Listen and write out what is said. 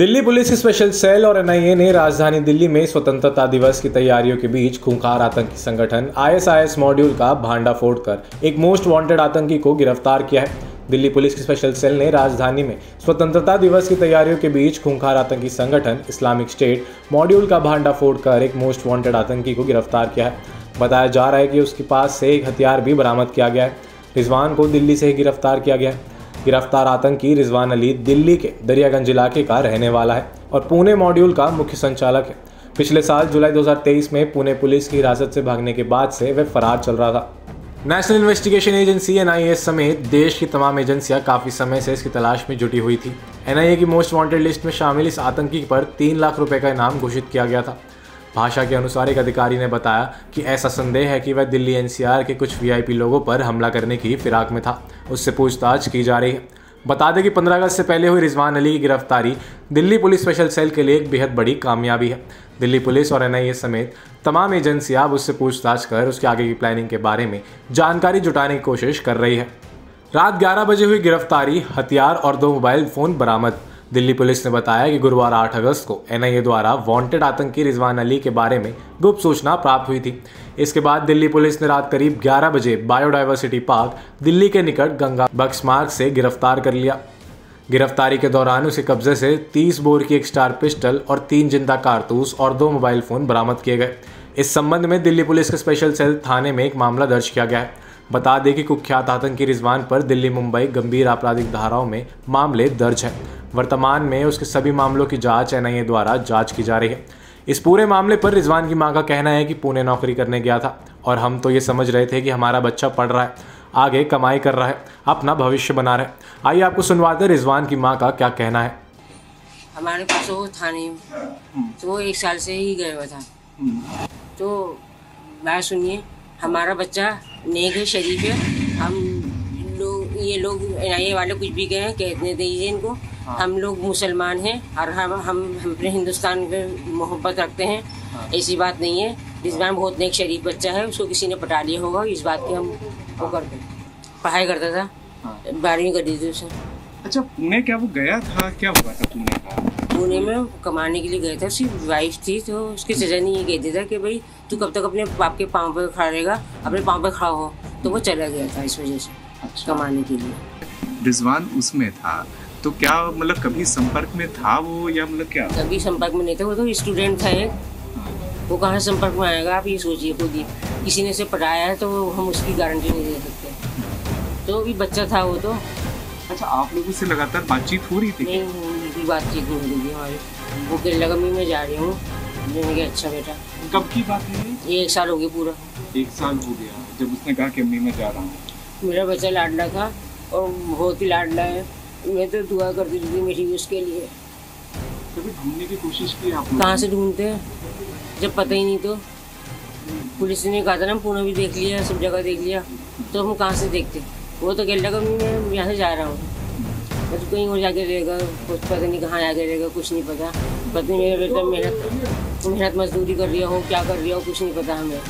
Delhi police की special cell और NIA ने राजधानी दिल्ली में स्वतंत्रता दिवस की तैयारियों के बीच खूंखार आतंकी संगठन आईएसआईएस मॉड्यूल का भांडा फोड़कर एक मोस्ट वांटेड आतंकी को गिरफ़्तार किया है। दिल्ली पुलिस की स्पेशल सेल ने राजधानी में स्वतंत्रता दिवस की तैयारियों के बीच खूंखार आतंकी संगठन इस्लामिक स्टेट मॉड्यूल का भांडा फोड़कर एक मोस्ट वांटेड आतंकी को गिरफ़्तार किया है। बताया जा रहा है कि उसके पास से एक हथियार भी बरामद किया गया है। रिजवान को दिल्ली से ही गिरफ़्तार किया गया है। गिरफ़्तार आतंकी रिजवान अली दिल्ली के दरियागंज इलाके का रहने वाला है और पुणे मॉड्यूल का मुख्य संचालक है। पिछले साल जुलाई 2023 में पुणे पुलिस की हिरासत से भागने के बाद से वह फरार चल रहा था। नेशनल इन्वेस्टिगेशन एजेंसी एनआईए समेत देश की तमाम एजेंसियाँ काफ़ी समय से इसकी तलाश में जुटी हुई थी। एनआईए की मोस्ट वांटेड लिस्ट में शामिल इस आतंकी पर तीन लाख रुपए का इनाम घोषित किया गया था। भाषा के अनुसार एक अधिकारी ने बताया कि ऐसा संदेह है कि वह दिल्ली एनसीआर के कुछ वीआईपी लोगों पर हमला करने की फिराक में था। उससे पूछताछ की जा रही है। बता दें कि 15 अगस्त से पहले हुई रिजवान अली की गिरफ्तारी दिल्ली पुलिस स्पेशल सेल के लिए एक बेहद बड़ी कामयाबी है। दिल्ली पुलिस और एनआईए समेत तमाम एजेंसियाँ अब उससे पूछताछ कर उसके आगे की प्लानिंग के बारे में जानकारी जुटाने की कोशिश कर रही है। रात 11 बजे हुई गिरफ्तारी, हथियार और दो मोबाइल फ़ोन बरामद दिल्ली पुलिस ने बताया कि गुरुवार 8 अगस्त को एनआईए द्वारा वांटेड आतंकी रिजवान अली के बारे में गुप्त सूचना प्राप्त हुई थी। इसके बाद दिल्ली पुलिस ने रात करीब 11 बजे बायोडाइवर्सिटी पार्क, दिल्ली के निकट गंगा बक्स मार्ग से गिरफ़्तार कर लिया। गिरफ्तारी के दौरान उसे कब्जे से 30 बोर की एक स्टार पिस्टल और तीन ज़िंदा कारतूस और दो मोबाइल फ़ोन बरामद किए गए। इस संबंध में दिल्ली पुलिस के स्पेशल सेल थाने में एक मामला दर्ज किया गया है। बता दें कि कुख्यात आतंकी रिजवान पर दिल्ली मुंबई गंभीर आपराधिक धाराओं में मामले दर्ज है। वर्तमान में उसके सभी मामलों की जाँच एनआईए द्वारा जाँच की जा रही है। इस पूरे मामले पर रिजवान की माँ का कहना है कि पुणे नौकरी करने गया था और हम तो ये समझ रहे थे कि हमारा बच्चा पढ़ रहा है आगे कमाई कर रहा है अपना भविष्य बना रहा है। आइए आपको सुनवाते रिजवान की माँ का क्या कहना है। हमारे पास वो था नहीं। तो वो एक साल से ही गया हुआ था। तो बात सुनिए हमारा बच्चा नेक है शरीफ है। हम लोग ये लोग एन वाले कुछ भी गए कहें कहने दीजिए इनको। हाँ। हम लोग मुसलमान हैं और हम हम हम अपने हिंदुस्तान में मोहब्बत रखते हैं। हाँ। ऐसी बात नहीं है। रिजवान बहुत नेक शरीफ बच्चा है उसको किसी ने पटा लिया होगा। इस बात की हम वो करते पढ़ाई करता था। हाँ। बारहवीं कर दी थी उसे अच्छा पुणे क्या वो गया था? क्या हुआ था पुणे का? पुणे में कमाने के लिए गया था उसकी वाइफ थी तो उसकी सजा नहीं ये कहती था कि भाई तू कब तक अपने बाप के पाँव पर खड़ा रहेगा अपने पाँव पे खड़ा हो। तो वो चला गया था इस वजह से अच्छा। कमाने के लिए। रिजवान उसमें था। तो क्या मतलब कभी संपर्क में था वो या मतलब क्या? कभी संपर्क में नहीं था वो तो स्टूडेंट था एक। वो कहाँ संपर्क में आएगा आप ये सोचिए खुद ही। किसी ने से पढ़ाया है तो हम उसकी गारंटी नहीं दे सकते। तो भी बच्चा था वो तो। अच्छा आप लोगों से लगातार बातचीत हो रही थी नहीं उनकी बातचीत हो रही थी हमारी वो केरला गमी में जा रही हूँ। मैंने कहा अच्छा बेटा। कब की बात है ये? एक साल हो गया पूरा। एक साल हो गया जब उसने कहा कि अम्मी मैं जा रहा हूँ। मेरा बच्चा लाडला था और बहुत ही लाडला है। मैं तो दुआ करती थी मेरी उसके लिए। कभी ढूँढने की कोशिश की आप कहाँ से ढूंढते हैं? जब पता ही नहीं तो। पुलिस ने कहा था ना पुणे भी देख लिया सब जगह देख लिया। तो हम कहाँ से देखते? वो तो कहता लगा मैं यहाँ से जा रहा हूँ। बस कहीं और जाके रहेगा, कुछ पता नहीं कहाँ जाके रहेगा, कुछ नहीं पता। पता नहीं मेरा बेटा मेहनत मेहनत मजदूरी कर रही हो क्या कर रही हो कुछ नहीं पता हमें।